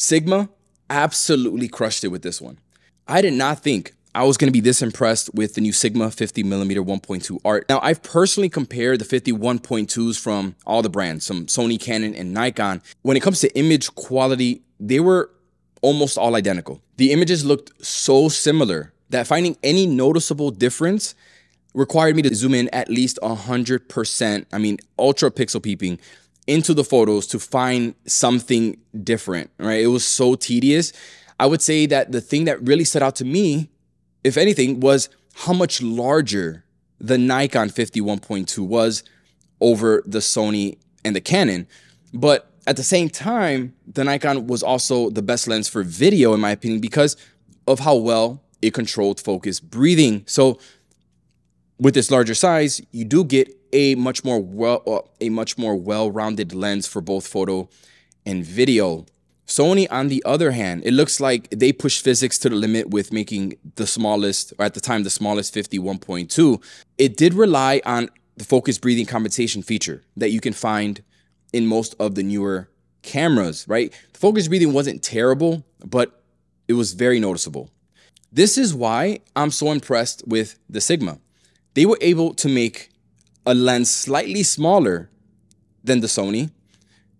Sigma absolutely crushed it with this one. I did not think I was going to be this impressed with the new Sigma 50 millimeter 1.2 art. Now, I've personally compared the 50 1.2s from all the brands, some Sony, Canon, and Nikon. When it comes to image quality, they were almost all identical. The images looked so similar that finding any noticeable difference required me to zoom in at least 100%, I mean, ultra pixel peeping into the photos to find something different, right? It was so tedious. I would say that the thing that really stood out to me if anything, was how much larger the Nikon 51.2 was over the Sony and the Canon. But at the same time, the Nikon was also the best lens for video, in my opinion, because of how well it controlled focus breathing. So with this larger size, you do get a much more well uh, a much more well-rounded lens for both photo and video. Sony, on the other hand, it looks like they pushed physics to the limit with making the smallest, or at the time, the smallest 51.2. It did rely on the focus breathing compensation feature that you can find in most of the newer cameras, right? The focus breathing wasn't terrible, but it was very noticeable. This is why I'm so impressed with the Sigma. They were able to make a lens slightly smaller than the Sony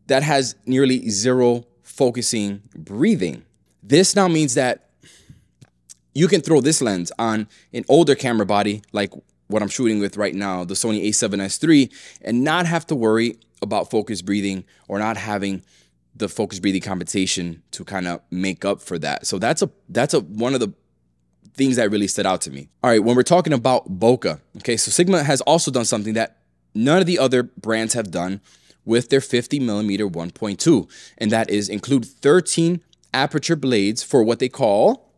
that has nearly zero focusing breathing. This now means that you can throw this lens on an older camera body like what I'm shooting with right now, the Sony a7S III, and not have to worry about focus breathing or not having the focus breathing compensation to kind of make up for that. So that's a that's a one of the things that really stood out to me. All right, when we're talking about bokeh, okay, so Sigma has also done something that none of the other brands have done, with their 50 millimeter 1.2, and that is include 13 aperture blades for what they call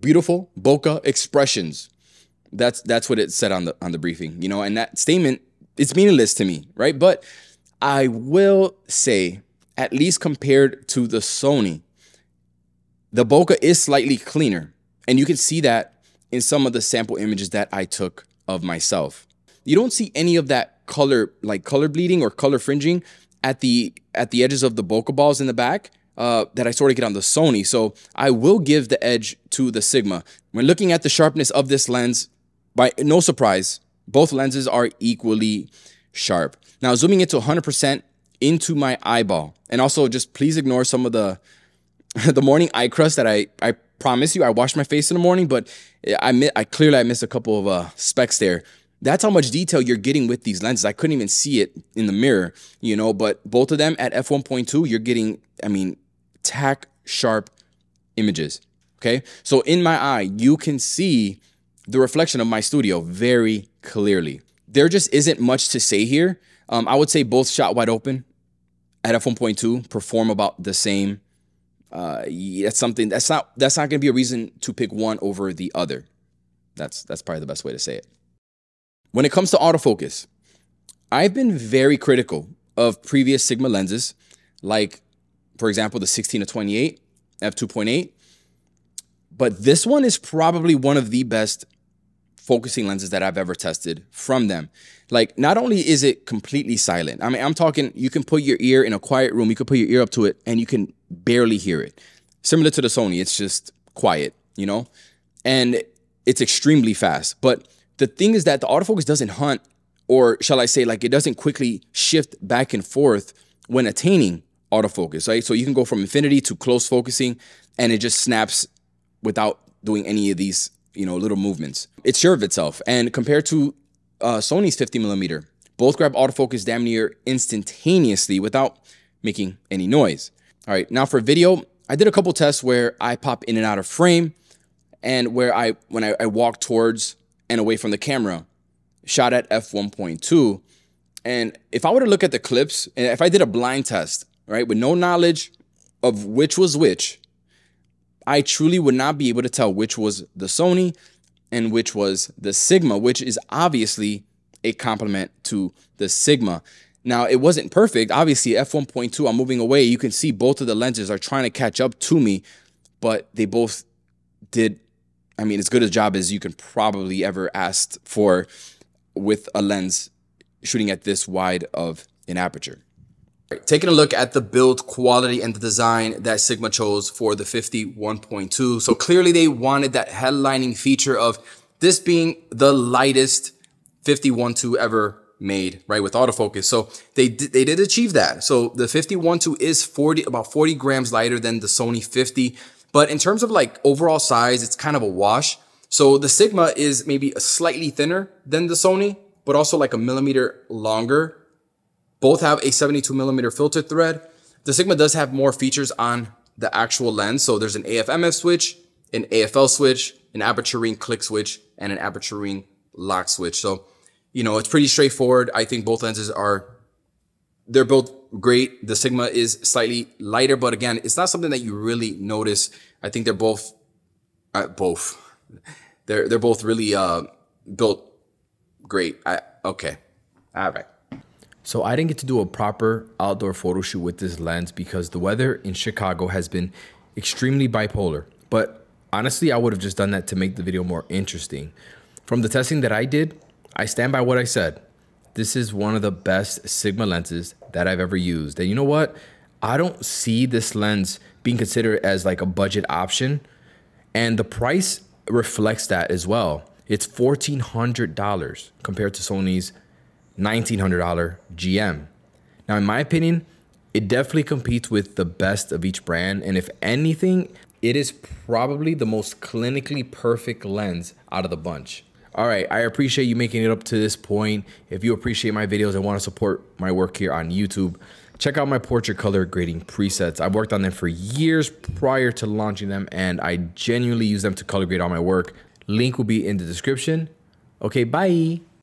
beautiful bokeh expressions. That's that's what it said on the on the briefing, you know, and that statement it's meaningless to me, right? But I will say, at least compared to the Sony, the bokeh is slightly cleaner, and you can see that in some of the sample images that I took of myself. You don't see any of that color like color bleeding or color fringing at the at the edges of the bokeh balls in the back uh, that I sort of get on the Sony. So I will give the edge to the Sigma. When looking at the sharpness of this lens, by no surprise, both lenses are equally sharp. Now zooming into 100% into my eyeball, and also just please ignore some of the the morning eye crust that I I promise you I wash my face in the morning, but I I clearly I missed a couple of uh, specks there that's how much detail you're getting with these lenses. I couldn't even see it in the mirror, you know, but both of them at f1.2, you're getting, I mean, tack sharp images. Okay. So in my eye, you can see the reflection of my studio very clearly. There just isn't much to say here. Um, I would say both shot wide open at f1.2 perform about the same. Uh, that's something that's not that's not going to be a reason to pick one over the other. That's that's probably the best way to say it. When it comes to autofocus, I've been very critical of previous Sigma lenses, like, for example, the 16 to 28, f2.8. But this one is probably one of the best focusing lenses that I've ever tested from them. Like, not only is it completely silent, I mean, I'm talking, you can put your ear in a quiet room, you can put your ear up to it, and you can barely hear it. Similar to the Sony, it's just quiet, you know? And it's extremely fast. But the thing is that the autofocus doesn't hunt, or shall I say, like it doesn't quickly shift back and forth when attaining autofocus, right? So you can go from infinity to close focusing and it just snaps without doing any of these, you know, little movements. It's sure of itself. And compared to uh, Sony's 50 millimeter, both grab autofocus damn near instantaneously without making any noise. All right, now for video, I did a couple tests where I pop in and out of frame and where I, when I, I walk towards and away from the camera, shot at f1.2. And if I were to look at the clips, and if I did a blind test, right, with no knowledge of which was which, I truly would not be able to tell which was the Sony and which was the Sigma, which is obviously a compliment to the Sigma. Now, it wasn't perfect. Obviously, f1.2, I'm moving away. You can see both of the lenses are trying to catch up to me, but they both did I mean, as good a job as you can probably ever ask for with a lens shooting at this wide of an aperture. Taking a look at the build quality and the design that Sigma chose for the 51.2. So clearly they wanted that headlining feature of this being the lightest 51.2 ever made, right, with autofocus. So they they did achieve that. So the 51.2 is 40 about 40 grams lighter than the Sony 50, but in terms of like overall size, it's kind of a wash. So the Sigma is maybe a slightly thinner than the Sony, but also like a millimeter longer both have a 72 millimeter filter thread. The Sigma does have more features on the actual lens. So there's an AF-MF switch, an AFL switch, an aperture ring click switch, and an aperture ring lock switch. So, you know, it's pretty straightforward. I think both lenses are, they're both great. The Sigma is slightly lighter, but again, it's not something that you really notice. I think they're both, uh, both, they're, they're both really, uh, built great. I, okay. All right. So I didn't get to do a proper outdoor photo shoot with this lens because the weather in Chicago has been extremely bipolar. But honestly, I would have just done that to make the video more interesting. From the testing that I did, I stand by what I said. This is one of the best Sigma lenses that I've ever used. And you know what? I don't see this lens being considered as like a budget option. And the price reflects that as well. It's $1,400 compared to Sony's $1,900 GM. Now, in my opinion, it definitely competes with the best of each brand. And if anything, it is probably the most clinically perfect lens out of the bunch. All right, I appreciate you making it up to this point. If you appreciate my videos and want to support my work here on YouTube, check out my portrait color grading presets. I've worked on them for years prior to launching them, and I genuinely use them to color grade all my work. Link will be in the description. Okay, bye.